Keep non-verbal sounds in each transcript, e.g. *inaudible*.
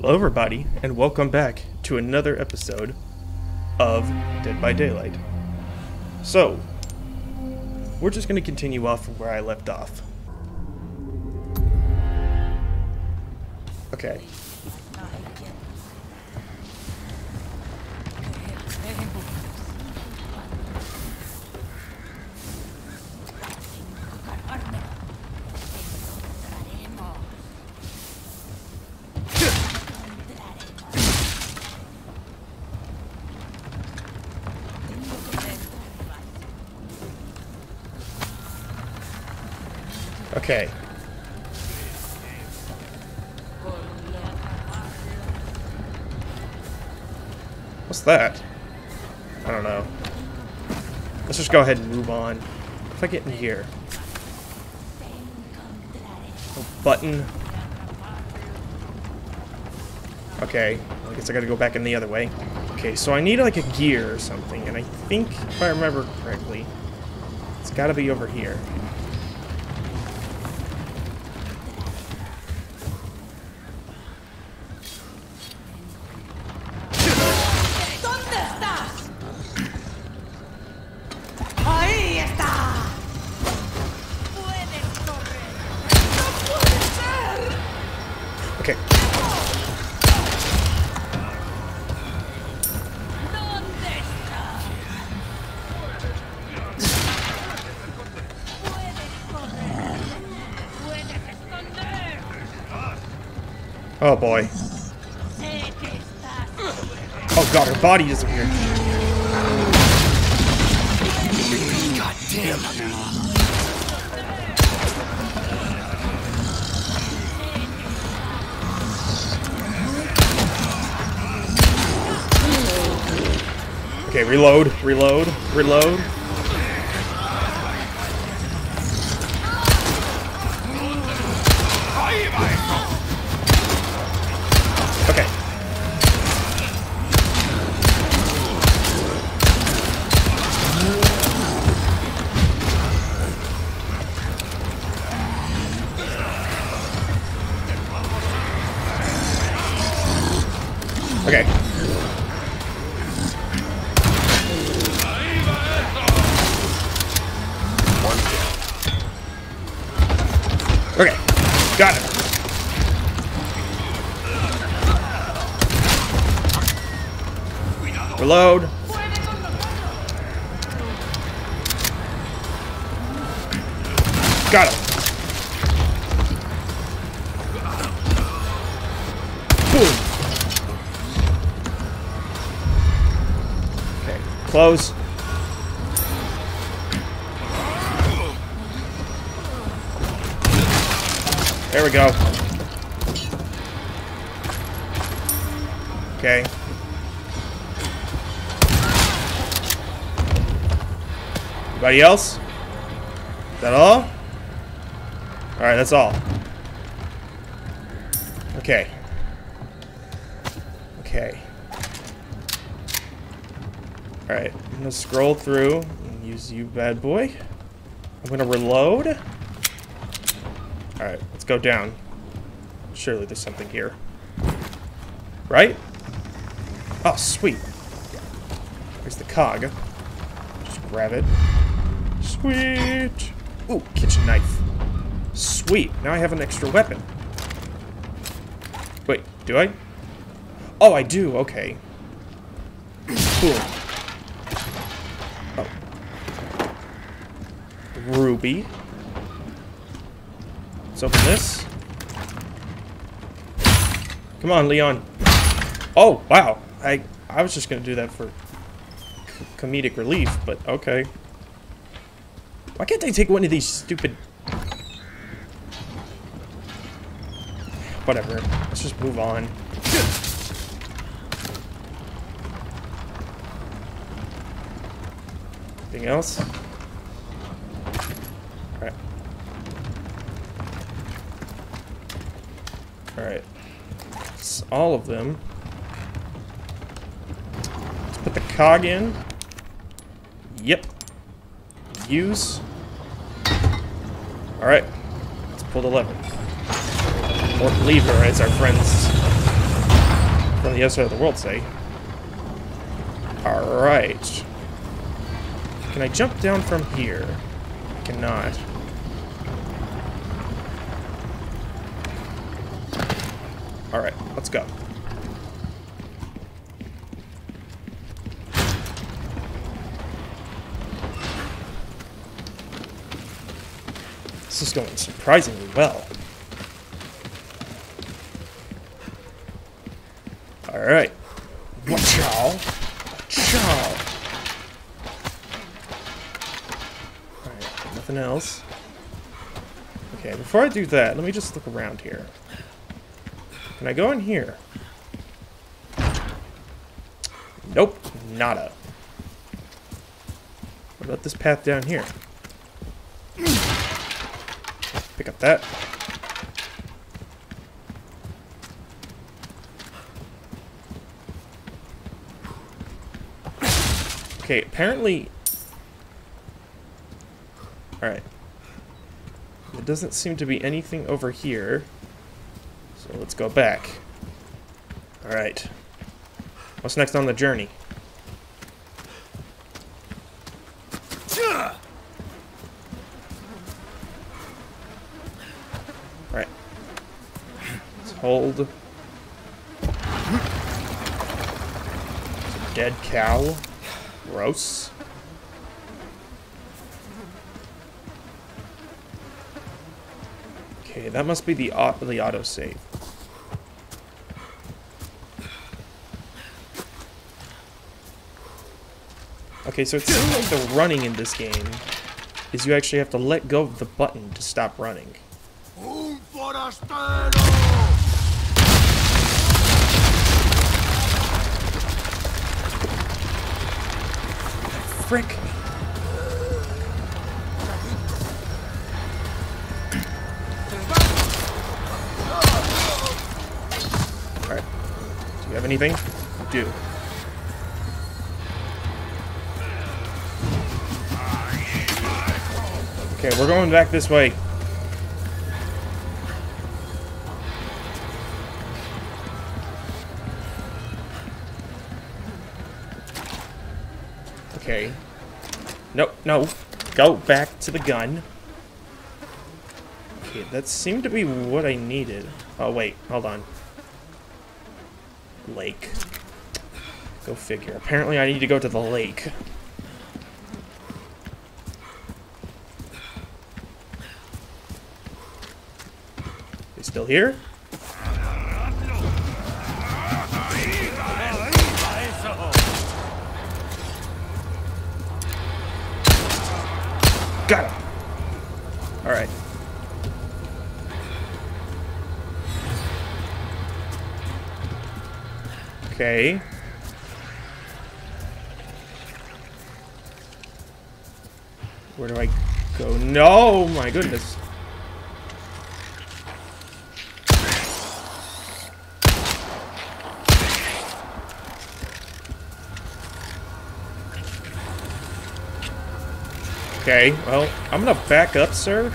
Hello, everybody, and welcome back to another episode of Dead by Daylight. So, we're just going to continue off from where I left off. Okay. Okay. What's that? I don't know. Let's just go ahead and move on. If I get in here. Oh, button. Okay, I guess I gotta go back in the other way. Okay, so I need like a gear or something, and I think, if I remember correctly, it's gotta be over here. Boy. ¡Sé que estás! Oh god, her body disappeared. Okay, reload, reload, reload. That's all. Okay. Okay. Alright, I'm gonna scroll through and use you, bad boy. I'm gonna reload. Alright, let's go down. Surely there's something here. Right? Oh, sweet. There's the cog. Just grab it. Sweet. Ooh, kitchen knife. Sweet. Now I have an extra weapon. Wait, do I? Oh, I do. Okay. Cool. Oh. Ruby. Let's open this. Come on, Leon. Oh, wow. I I was just gonna do that for comedic relief, but okay. Why can't they take one of these stupid... Whatever. Let's just move on. Anything else? Alright. Alright. It's all of them. Let's put the cog in. Yep. Use. Alright. Let's pull the lever. Or lever, as our friends from the other side of the world say. Alright. Can I jump down from here? I cannot. Alright, let's go. This is going surprisingly well. Alright. Watch out. Watch out. Alright, nothing else. Okay, before I do that, let me just look around here. Can I go in here? Nope, nada. What about this path down here? Pick up that. Okay, apparently... Alright. There doesn't seem to be anything over here. So let's go back. Alright. What's next on the journey? Alright. Let's hold. Dead cow. Gross. Okay, that must be the, auto, the autosave. Okay, so it seems like the running in this game is you actually have to let go of the button to stop running. Frick! Have anything? Do. Okay, we're going back this way. Okay. Nope, no. Go back to the gun. Okay, that seemed to be what I needed. Oh, wait. Hold on. Lake. Go figure. Apparently I need to go to the lake. They still here? Got him. Alright. Okay. Where do I go? No, oh my goodness. Okay, well, I'm gonna back up, sir.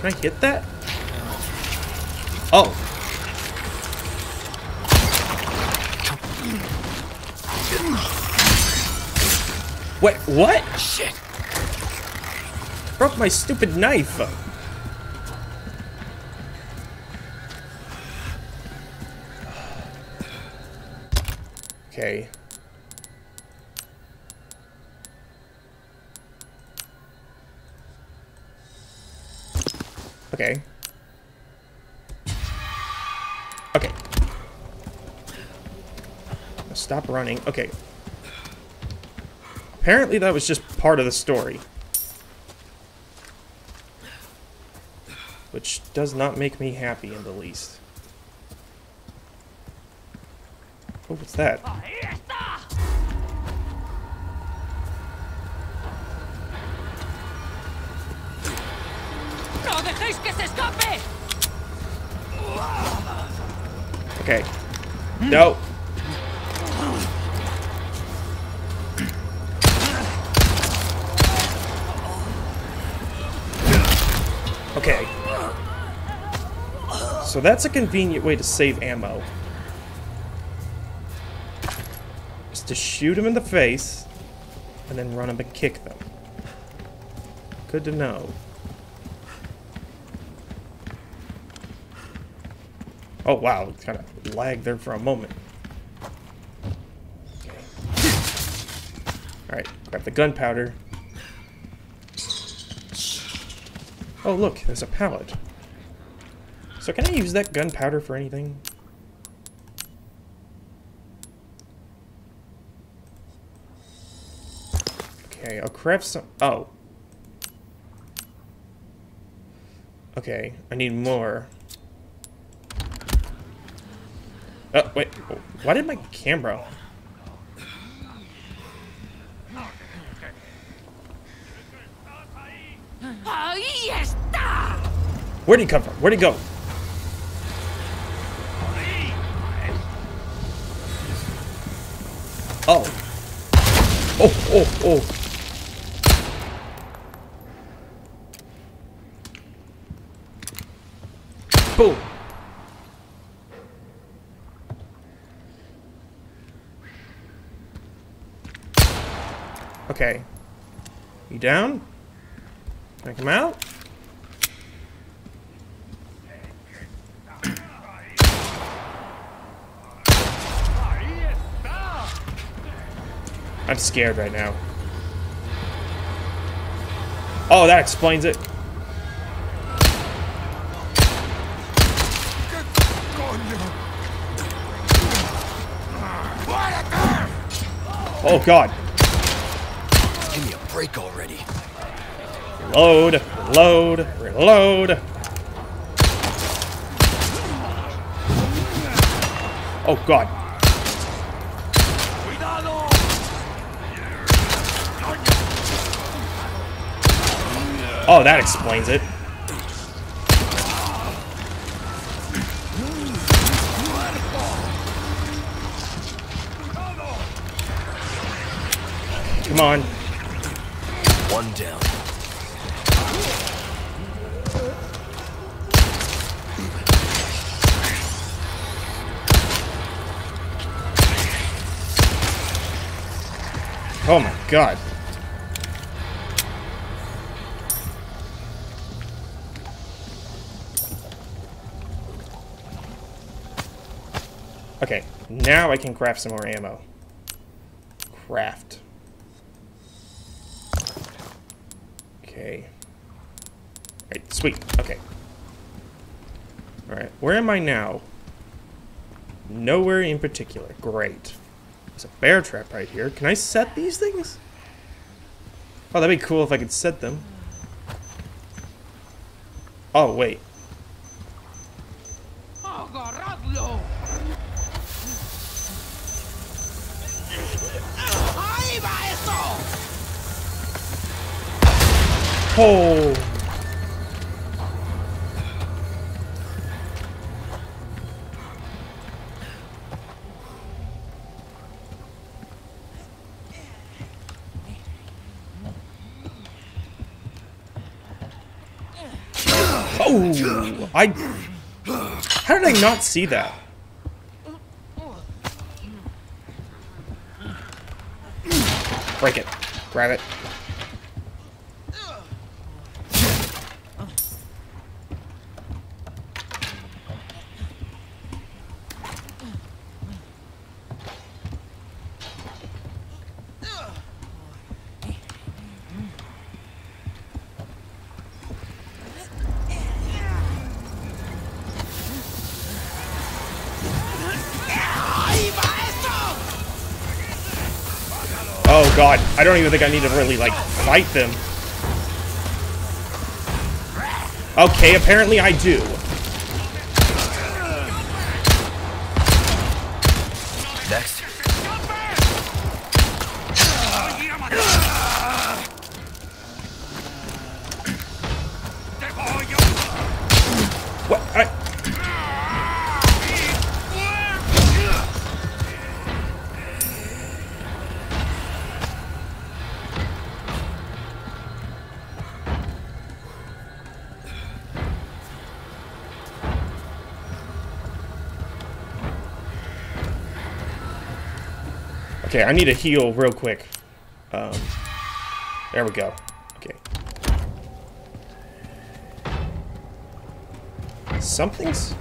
Can I hit that? Oh. Wait, what? Shit. Broke my stupid knife. Okay. Okay. Okay. Stop running. Okay. Apparently that was just part of the story. Which does not make me happy in the least. Oh, what's that? ¡Ahí está! ¡No dejéis que se escape! Okay. Hmm. No. that's a convenient way to save ammo. Is to shoot them in the face, and then run up and kick them. Good to know. Oh wow, kind of lagged there for a moment. Alright, grab the gunpowder. Oh look, there's a pallet. So can I use that gunpowder for anything? Okay, I'll craft some... Oh. Okay, I need more. Oh, wait. Why did my camera... Where'd he come from? Where'd he go? Oh, oh. Boom. Okay. You down? Can I come out? I'm scared right now. Oh, that explains it. Oh god. Give me a break already. Reload, reload, reload. Oh god. Oh, that explains it. Come on. One down. Oh my god. Okay, now I can craft some more ammo. Craft. Okay. Alright, sweet. Okay. Alright, where am I now? Nowhere in particular. Great. There's a bear trap right here. Can I set these things? Oh, that'd be cool if I could set them. Oh, wait. Oh. Oh, I. How did I not see that? Break it. Grab it. I don't even think I need to really, like, fight them. Okay, apparently I do. Okay, I need to heal real quick. Um, there we go. Okay. Something's...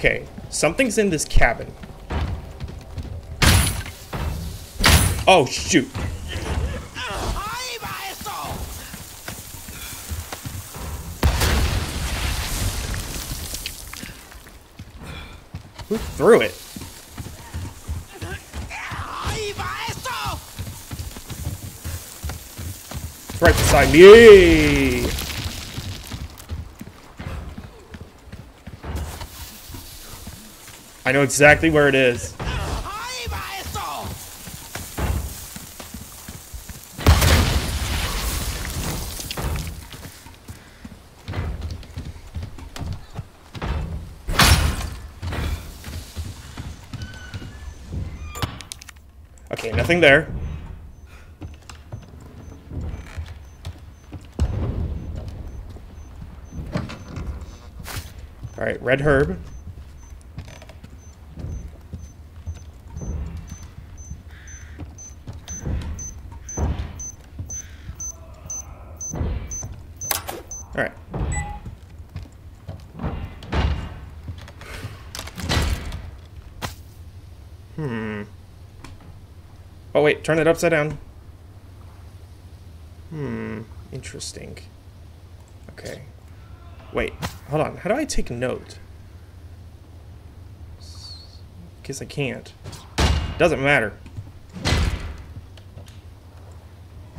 Okay, something's in this cabin. Oh, shoot. Who threw it? It's right beside me. I know exactly where it is. Okay, nothing there. Alright, red herb. Alright. Oh wait, turn it upside down. Hmm, interesting. Okay. Wait, hold on. How do I take note? Guess I can't. Doesn't matter.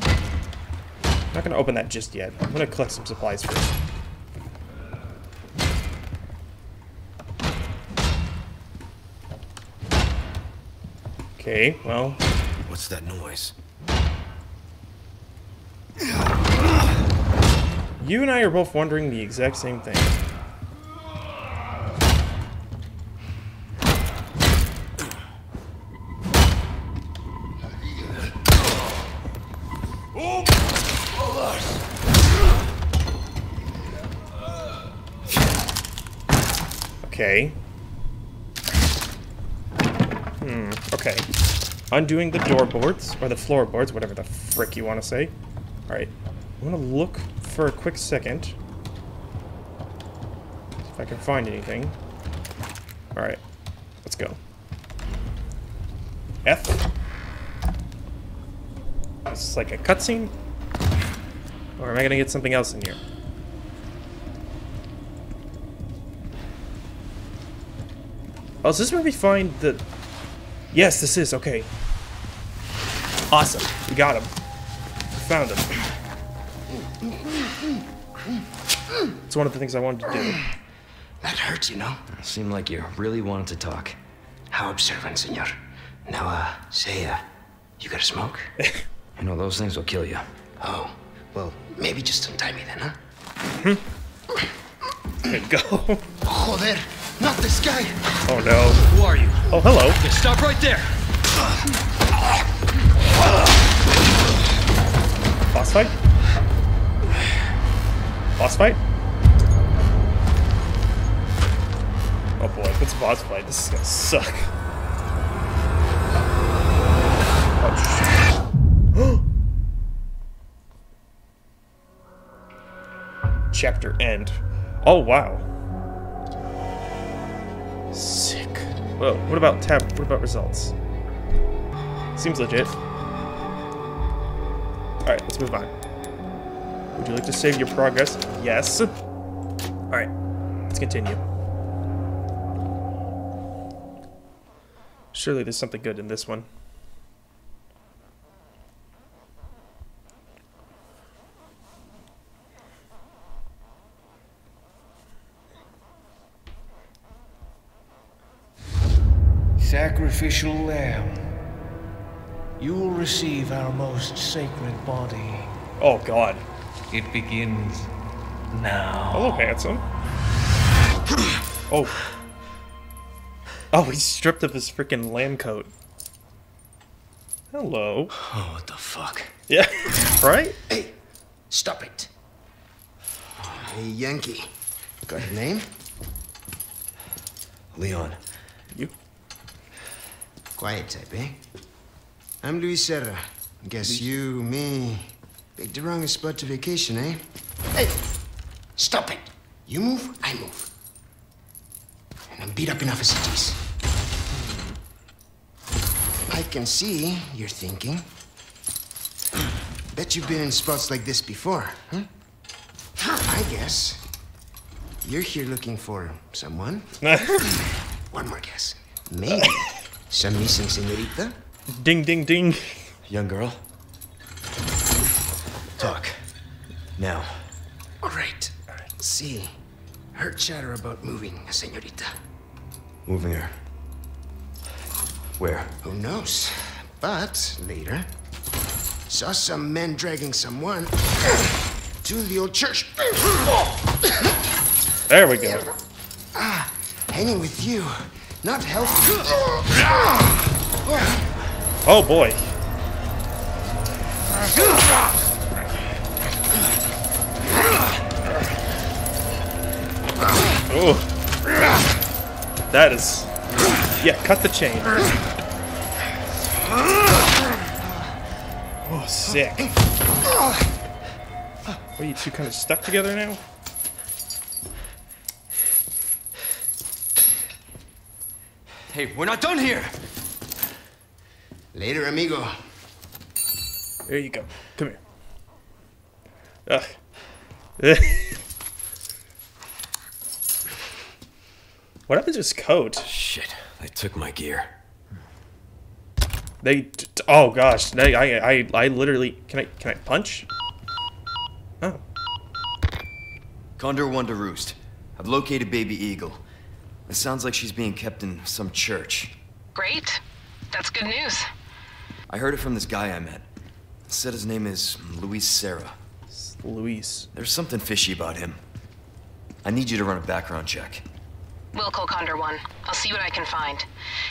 I'm Not gonna open that just yet. I'm gonna collect some supplies first. Okay, well, What's that noise? You and I are both wondering the exact same thing. Undoing the door boards, or the floorboards, whatever the frick you want to say. Alright. I'm gonna look for a quick second. If I can find anything. Alright. Let's go. F. This is like a cutscene? Or am I gonna get something else in here? Oh, is this where we find the... Yes, this is. Okay. Awesome. We got him. We found him. It's one of the things I wanted to do. That hurts, you know. It Seemed like you really wanted to talk. How observant, senor. Now, uh, say, uh, you got a smoke? *laughs* You know, those things will kill you. oh, well, maybe just untie me then, huh? There you go. Joder, not this guy. Oh no. Who are you? Oh, hello. Stop right there! Boss fight? Boss fight? Oh boy, if it's boss fight, this is gonna suck. Oh. *gasps* Chapter end. Oh wow. Sick. Well, what about tab? What about results? Seems legit. Alright, let's move on. Would you like to save your progress? Yes. Alright, let's continue. Surely there's something good in this one. Sacrificial lamb, you will receive our most sacred body. Oh god. It begins now. Hello, handsome. Oh. Oh, he's stripped of his freaking lamb coat. Hello. Oh, what the fuck? Yeah, *laughs* right? Hey, stop it. Hey, Yankee. Got a name? Leon, You. Quiet type, eh? I'm Luis Serra. Guess you, me, picked the wrongest spot to vacation, eh? Hey, stop it. You move, I move. And I'm beat up enough as it is. I can see you're thinking. Bet you've been in spots like this before, huh? I guess you're here looking for someone. *laughs* *laughs* One more guess. Maybe some missing senorita? Ding, ding, ding. young girl. Talk. Now. All right. See, heard chatter about moving a senorita. Moving her. Where? Who knows? But later, saw some men dragging someone *coughs* to the old church. There we go. Ah, hanging with you, not healthy. *coughs* Oh boy. Oh. That is. Yeah, cut the chain. Oh, sick. What, you two kind of stuck together now? Hey, we're not done here! Later, amigo. There you go. Come here. Ugh. *laughs* what happened to his coat? Shit, they took my gear. They. t- t- Oh gosh. They. I. I. I literally. Can I. Can I punch? Oh. Condor One to Roost. I've located Baby Eagle. It sounds like she's being kept in some church. Great. That's good news. I heard it from this guy I met. Said his name is Luis Serra. It's Luis. There's something fishy about him. I need you to run a background check. We'll call Condor One. I'll see what I can find.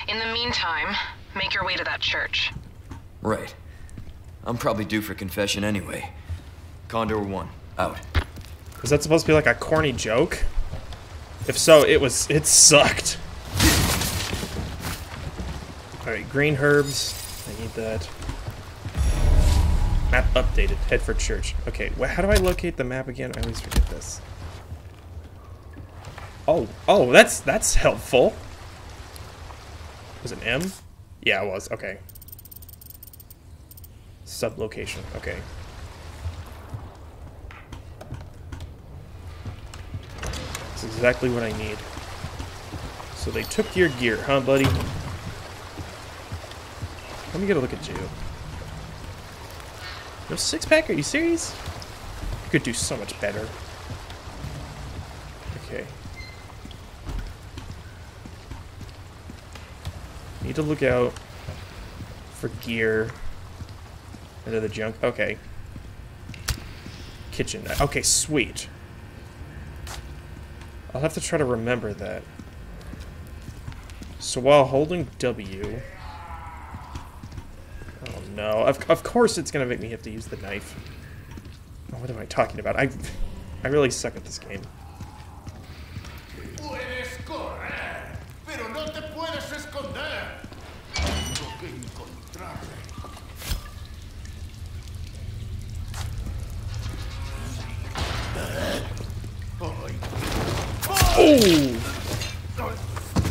In the meantime, make your way to that church. Right. I'm probably due for confession anyway. Condor One, out. Was that supposed to be like a corny joke? If so, it was. It sucked. Alright, green herbs. I need that. Map updated. Head for church. Okay, wh- how do I locate the map again? I always forget this. Oh, oh, that's that's helpful. Was it M? Yeah, it was. Okay. Sublocation. Okay. That's exactly what I need. So they took your gear, huh, buddy? Let me get a look at you. No six pack? Are you serious? You could do so much better. Okay. Need to look out for gear. Into the junk. Okay. Kitchen. Okay, sweet. I'll have to try to remember that. So while holding W... No, of, of course it's gonna make me have to use the knife. Oh, What am I talking about? I, I really suck at this game. Puedes correr, pero no te puedes esconder. Tengo que encontrarte. Oh!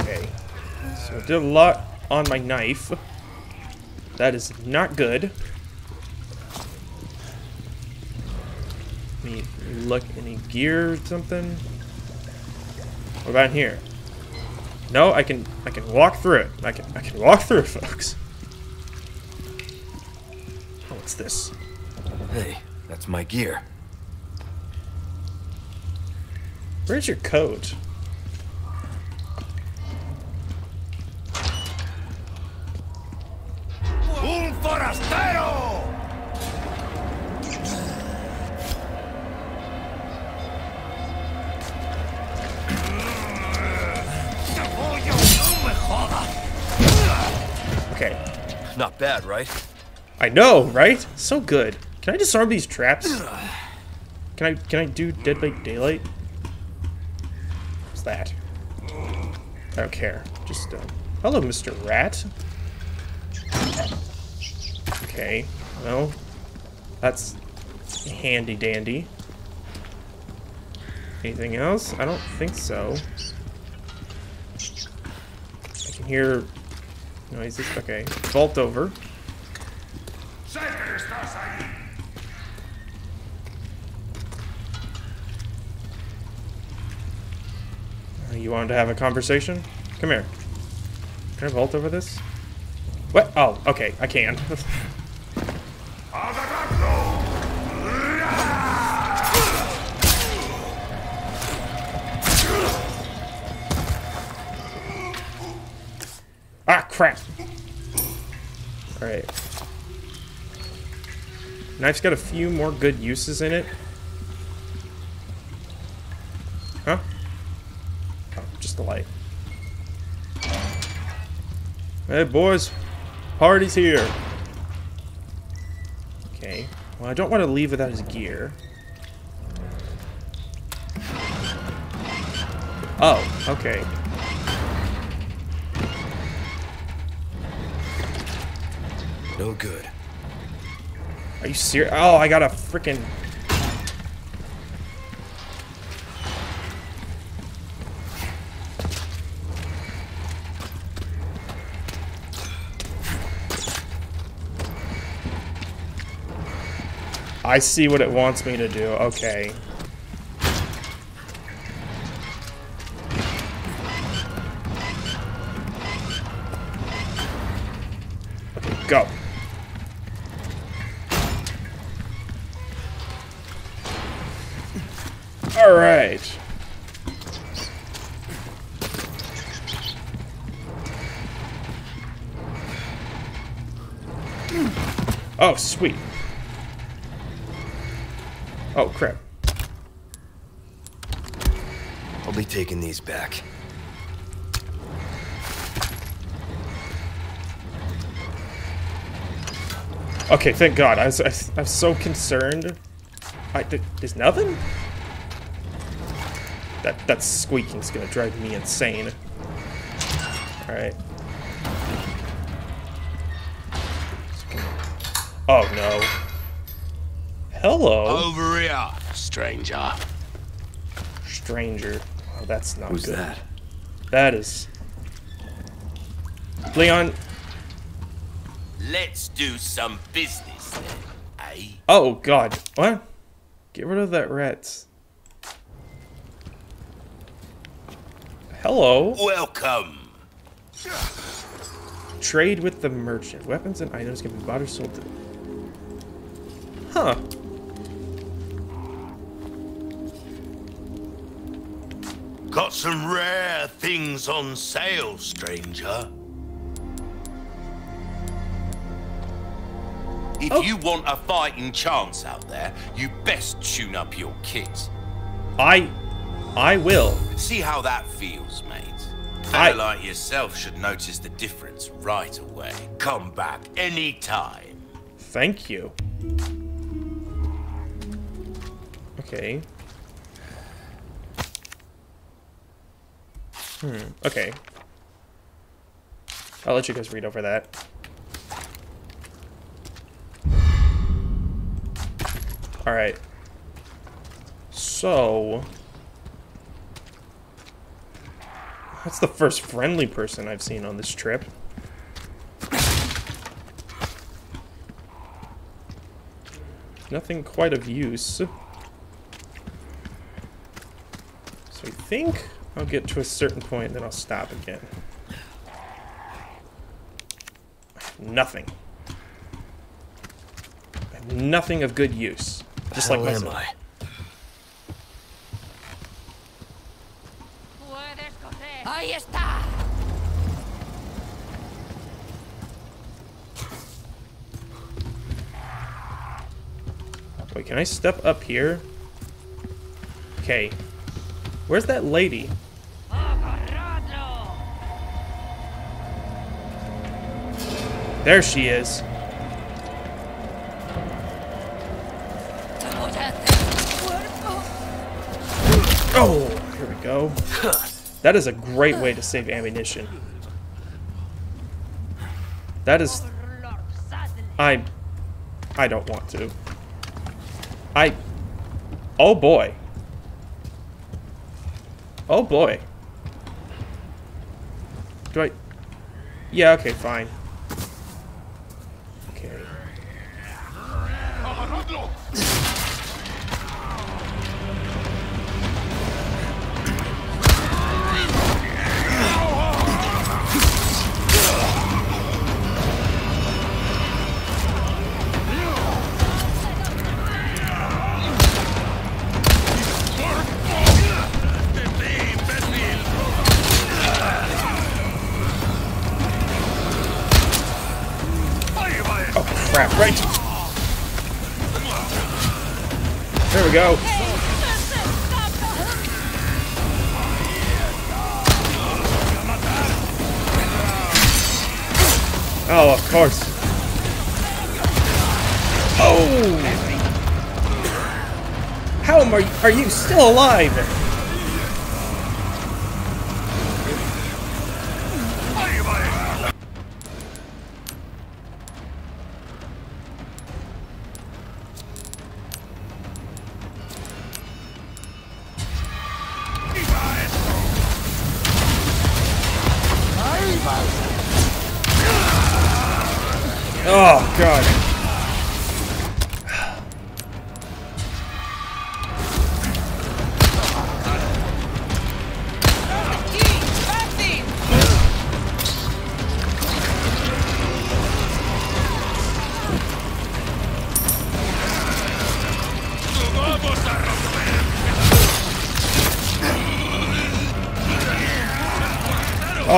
Okay. So I did a lot on my knife. That is not good. Any look any gear or something? What about here? No, I can I can walk through it. I can I can walk through it, *laughs* folks. Oh, what's this? Hey, that's my gear. Where's your coat? Bad, right? I know, right? So good. Can I disarm these traps? Can I can I do Dead by Daylight? What's that? I don't care. Just uh, hello, Mr. Rat. Okay. Well, that's handy dandy. Anything else? I don't think so. I can hear noises. Okay. Vault over. Uh, You wanted to have a conversation? Come here. Can I vault over this? What? Oh, okay, I can. *laughs* crap. Alright. Knife's got a few more good uses in it. Huh? Oh, just the light. Hey, boys. Party's here. Okay. Well, I don't want to leave without his gear. Oh, okay. No good. Are you serious? Oh, I got a freaking. I see what it wants me to do. Okay. Oh, crap. I'll be taking these back. Okay, thank God. I was, I I was so concerned. I, th- there's nothing? That, that squeaking's gonna drive me insane. Alright. Oh no. Hello, Over here, stranger. stranger. Oh, that's not Who's good. that? That is. Leon. Let's do some business then, eh? Oh God. What? Get rid of that rat. Hello. Welcome. Trade with the merchant. Weapons and items can be bought or sold. To... Huh. Got some rare things on sale, stranger. If Oh. you want a fighting chance out there, you best tune up your kit. I. I will. See how that feels, mate. I- I like yourself should notice the difference right away. Come back anytime. Thank you. Okay. Hmm. Okay. I'll let you guys read over that. Alright. So... That's the first friendly person I've seen on this trip. Nothing quite of use. So I think I'll get to a certain point and then I'll stop again. Nothing. Nothing of good use. Just like Hell am. I? Ahí está. Wait, can I step up here? Okay. Where's that lady? There she is. Oh, here we go. That is a great way to save ammunition. That is... I... I don't want to. I... Oh boy. Oh boy. Do I... Yeah, okay, fine. Are you still alive?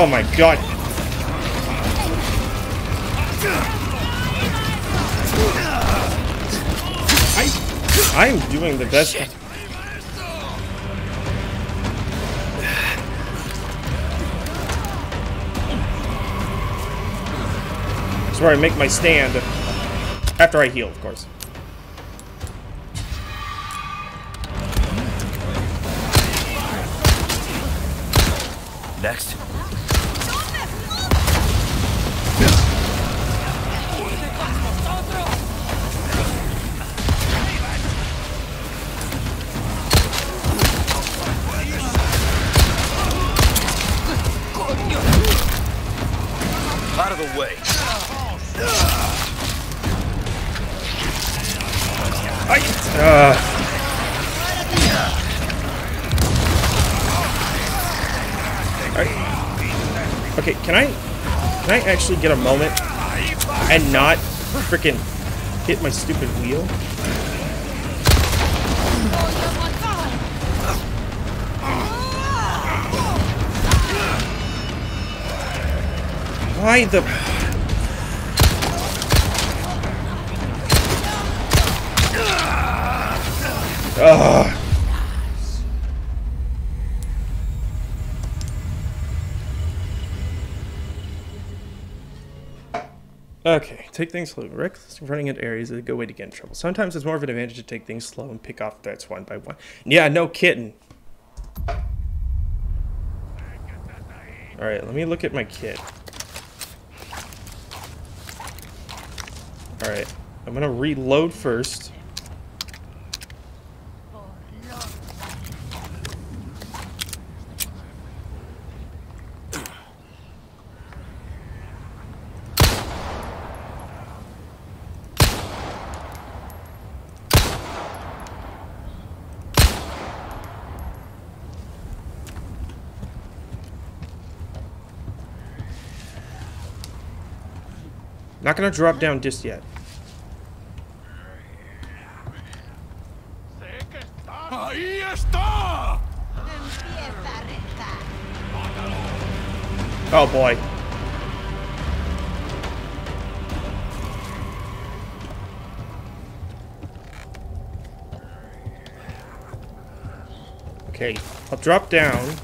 Oh my god. I, I'm doing the best. That's where I make my stand. After I heal, of course. Uh. Okay, can I can I actually get a moment and not freaking hit my stupid wheel? Why the Ugh. Okay, take things slow. Reckless running into areas is a good way to get in trouble. Sometimes it's more of an advantage to take things slow and pick off threats one by one. Yeah, no kidding. Alright, let me look at my kit. Alright, I'm gonna reload first. Not gonna drop down just yet. ¡Ahí está! Empieza a rezar. Oh boy. Okay, I'll drop down.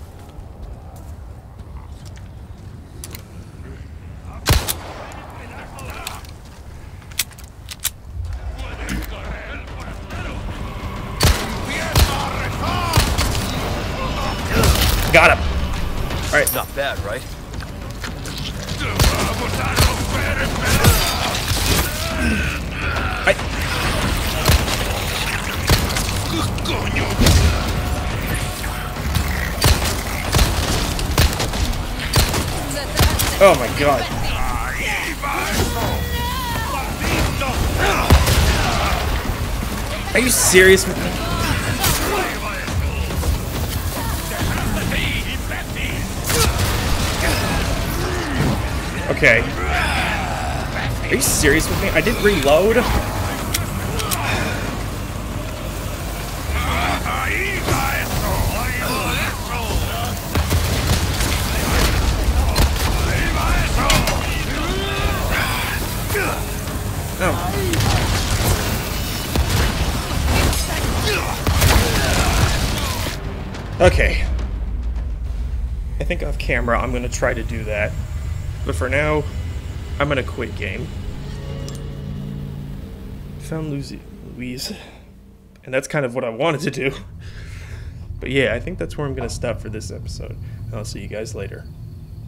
Oh my god. Are you serious? with me? Okay. Are you serious with me? I didn't reload? Camera I'm gonna try to do that. But for now, I'm gonna quit game. Found Luis. And that's kind of what I wanted to do. But yeah, I think that's where I'm gonna stop for this episode. I'll see you guys later.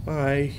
Bye.